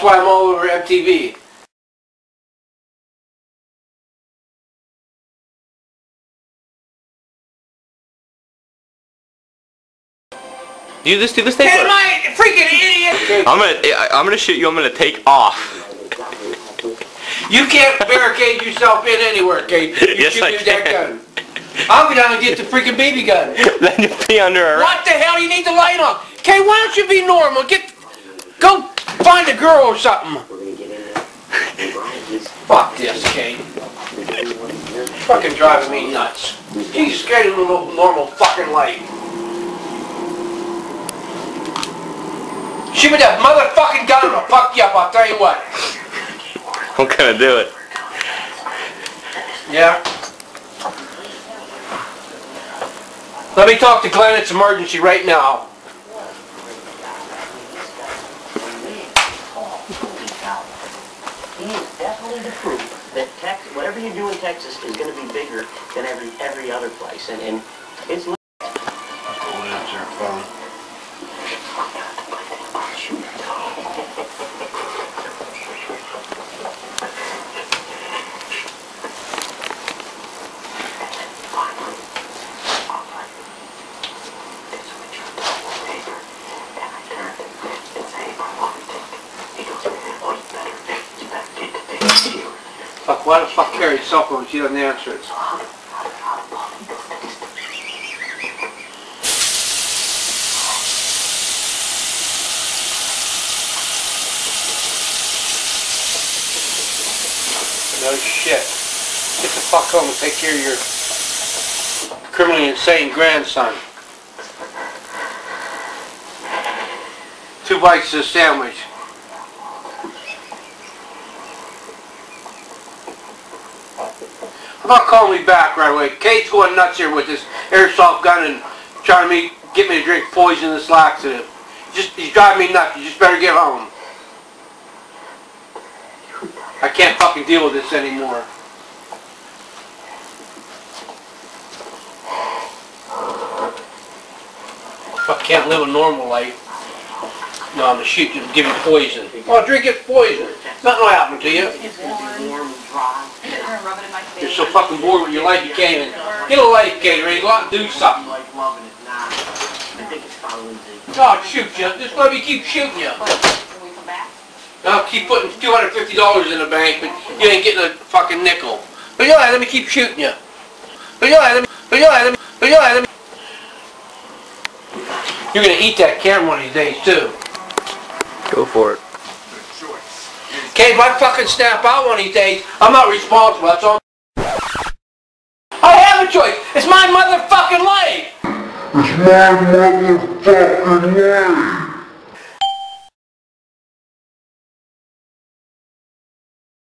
That's why I'm all over MTV. Do this, do this thing. Am I freaking idiot? I'm gonna, eh, I- I'm gonna shoot you. I'm gonna take off. You can't barricade yourself in anywhere, Cade. You Yes, shoot I with that can. gun. I'll go down and get the freaking baby gun. then you'll be under arrest. What the hell? You need the light on. Kay, why don't you be normal? Get, go a girl or something. Fuck this, Cade. Fucking driving me nuts. He's scared of a little normal fucking light. Shoot me that motherfucking gun and I'll fuck you up, I'll tell you what. I'm gonna do it. Yeah. Let me talk to Glenn, it's emergency right now. The proof that Tex, whatever you do in Texas is going to be bigger than every every other place, and and it's. Fuck, why the fuck Carrie's cell phone? She doesn't answer it. No shit. Get the fuck home and take care of your criminally insane grandson. Two bites of sandwich. About calling me back right away? Cade's going nuts here with this airsoft gun and trying to get me to drink poisonous laxative. Just, he's driving me nuts. You just better get home. I can't fucking deal with this anymore. I can't live a normal life. No, I'm shoot you and give you poison. Oh, drink it poison. Nothing will happen to you. Warm, dry. You're so fucking bored with your life you can't even get a life, Cade. Ready? Go out and do something. Like loving it now. I think it's following the. Oh, God, shoot you. Just let me keep shooting you. I'll keep putting $250 in the bank, but you ain't getting a fucking nickel. But you'll let me keep shooting you. But you'll let me, but you'll let me, but you'll let me. You're gonna eat that camera one of these days too. Go for it. Okay, if I fucking snap out one of these days, I'm not responsible. That's all. I have a choice. It's my motherfucking life. It's my motherfucking life.